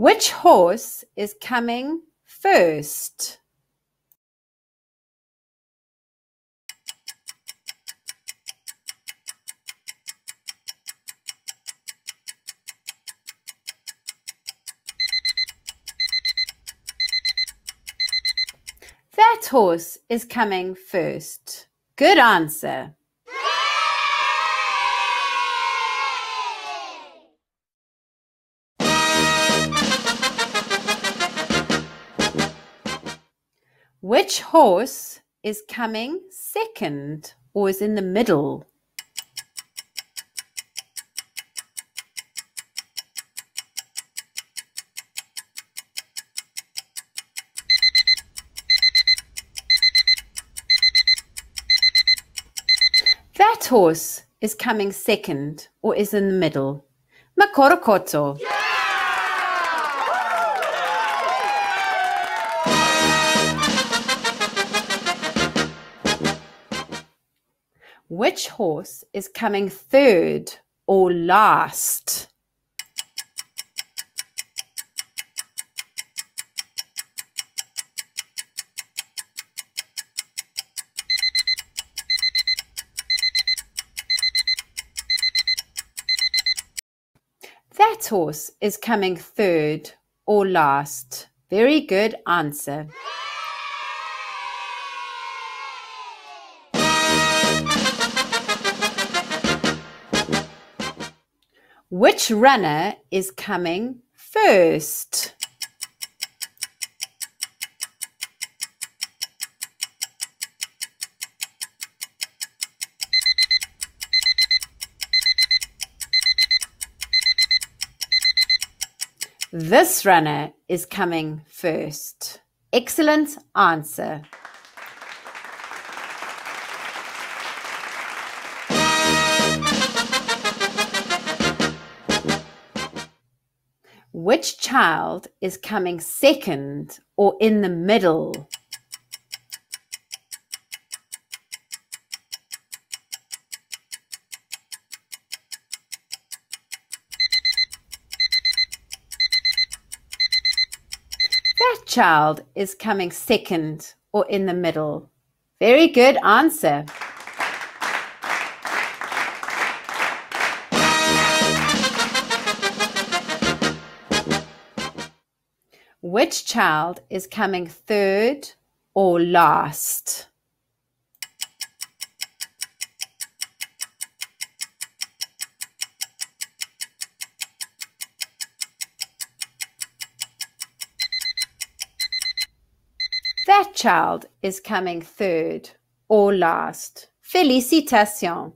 Which horse is coming first? That horse is coming first. Good answer. Which horse is coming second or is in the middle? That horse is coming second or is in the middle. Makorokoto. Which horse is coming third or last? That horse is coming third or last. Very good answer. Which runner is coming first? This runner is coming first. Excellent answer. Which child is coming second or in the middle? That child is coming second or in the middle. Very good answer. Which child is coming third or last? That child is coming third or last. Félicitations.